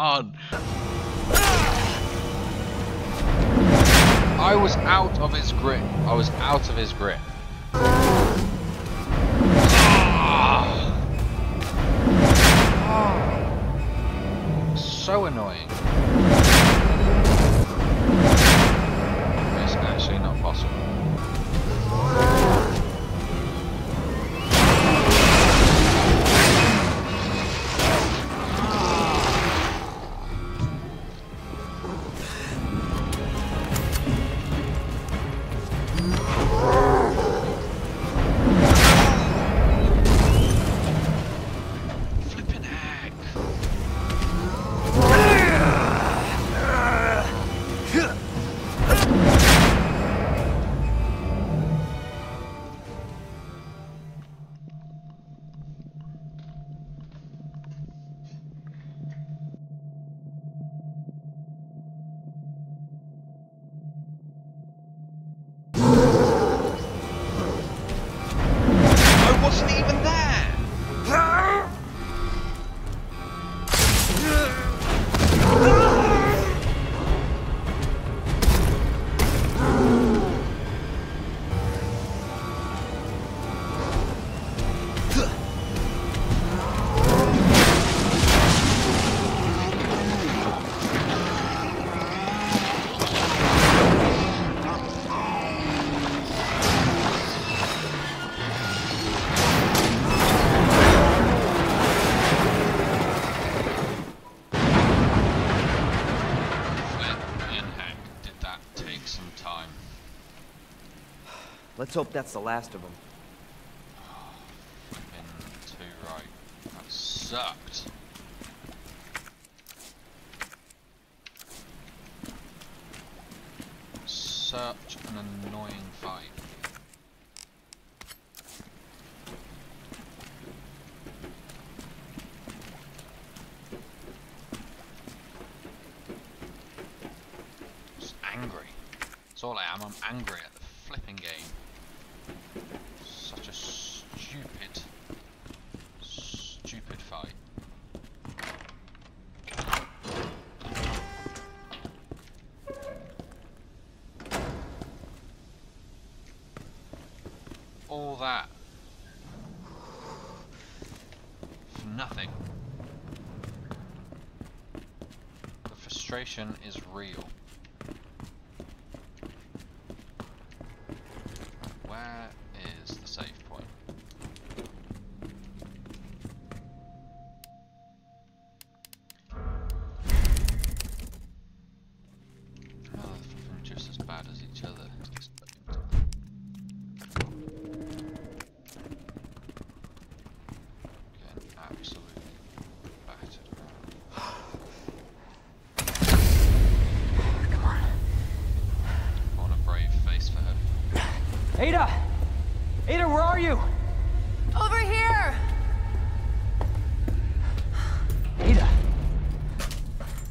I was out of his grip. I was out of his grip. Ah. Ah. So annoying. Let's hope that's the last of them. Flipping too right. That sucked. Such an annoying fight. Just angry. That's all I am. I'm angry at the flipping game. Such a stupid, stupid fight. All that for nothing. The frustration is real. Where is the save point? Ah, oh, they're just as bad as each other. Just Getting absolutely battered around. Come on. What a brave face for her. Ada! Ada, where are you? Over here! Ada! I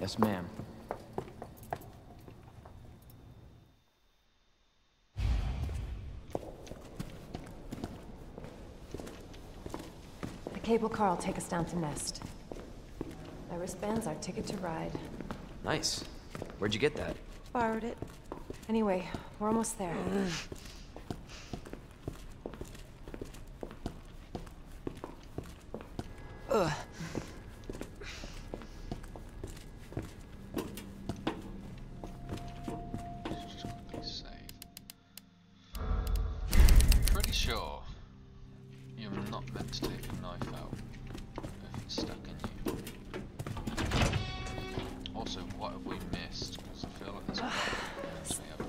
Yes, ma'am. The cable car will take us down to Nest. My wristband's our ticket to ride. Nice. Where'd you get that? Borrowed it. Anyway, we're almost there. Just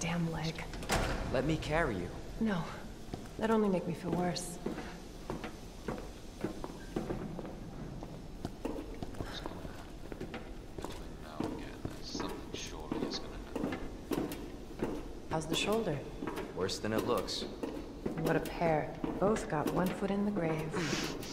Damn leg. Let me carry you. No. That'd only make me feel worse. What's gonna happen between now and again? There's something surely is gonna happen. How's the shoulder? Worse than it looks. What a pair. Both got one foot in the grave.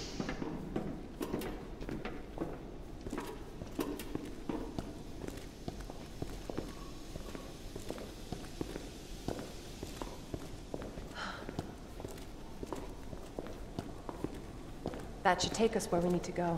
That should take us where we need to go.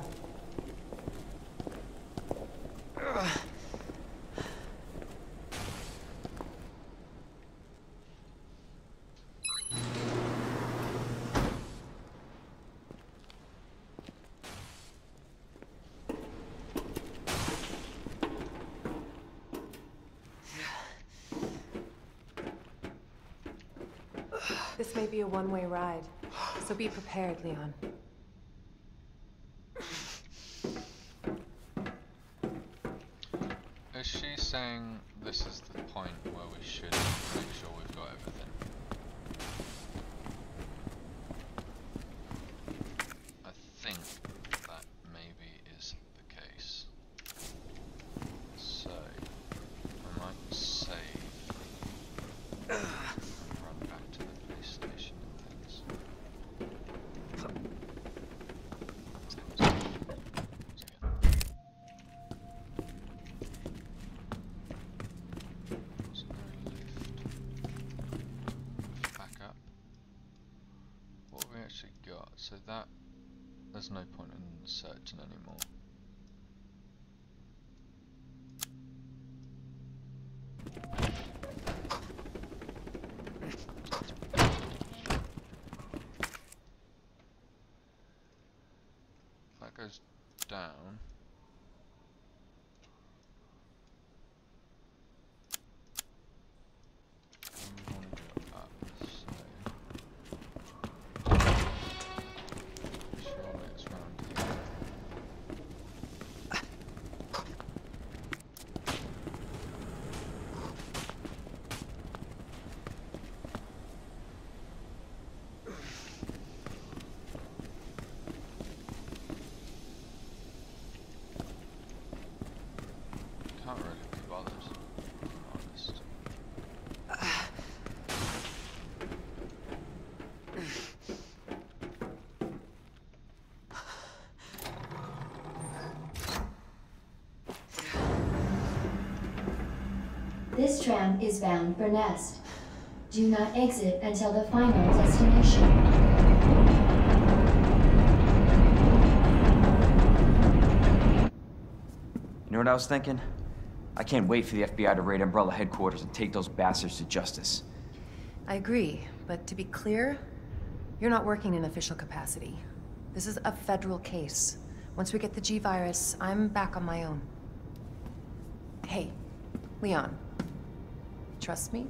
This may be a one-way ride, so be prepared, Leon. Is she saying this is the point where we should make sure we've got everything? There's no point in searching anymore. That goes down. We want to go up, so surely it's round here. Can't really be bothered, if I'm honest. This tram is bound for Nest. Do not exit until the final destination. You know what I was thinking? I can't wait for the FBI to raid Umbrella headquarters and take those bastards to justice. I agree, but to be clear, you're not working in official capacity. This is a federal case. Once we get the G-Virus, I'm back on my own. Hey, Leon. Trust me?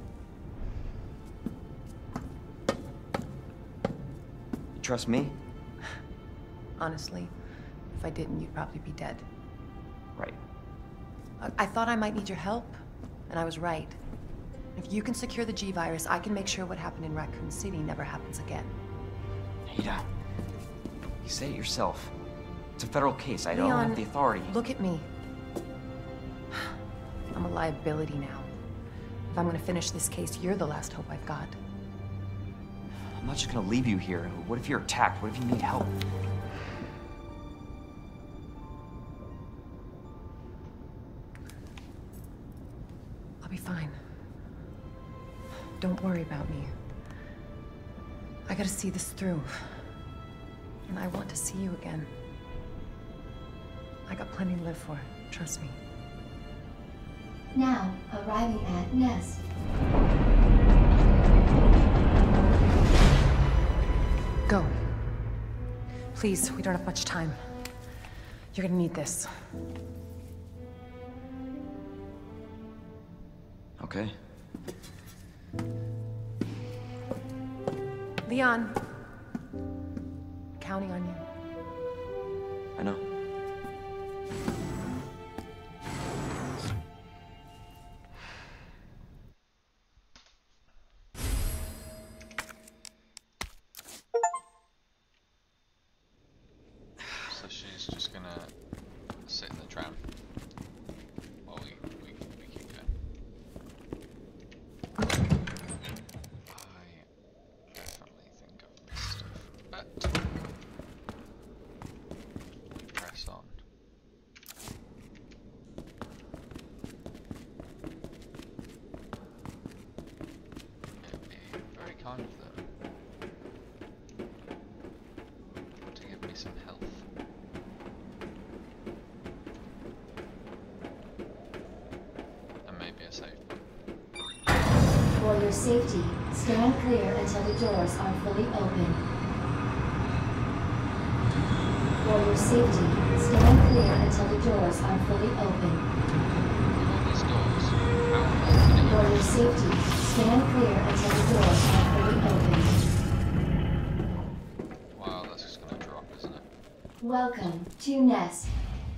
You trust me? Honestly, if I didn't, you'd probably be dead. Right. I, I thought I might need your help, and I was right. If you can secure the G-Virus, I can make sure what happened in Raccoon City never happens again. Ada, you said it yourself. It's a federal case. I don't have the authority. Look at me. I'm a liability now. If I'm gonna finish this case, you're the last hope I've got. I'm not just gonna leave you here. What if you're attacked? What if you need help? I'll be fine. Don't worry about me. I gotta see this through. And I want to see you again. I got plenty to live for, trust me. Now, arriving at Nest. Go. Please, we don't have much time. You're gonna need this. Okay. Leon. I'm counting on you. I know. Your safety, stand clear until the doors are fully open. For your safety, stand clear until the doors are fully open. All these doors, how often For your safety, stand clear until the doors are fully open. Wow, that's just gonna drop, isn't it? Welcome to Nest.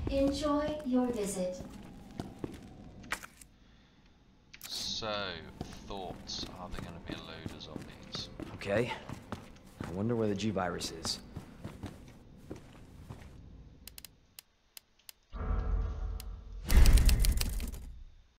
Enjoy your visit. So, thoughts. Are there gonna be a load of? Okay. I wonder where the G virus is.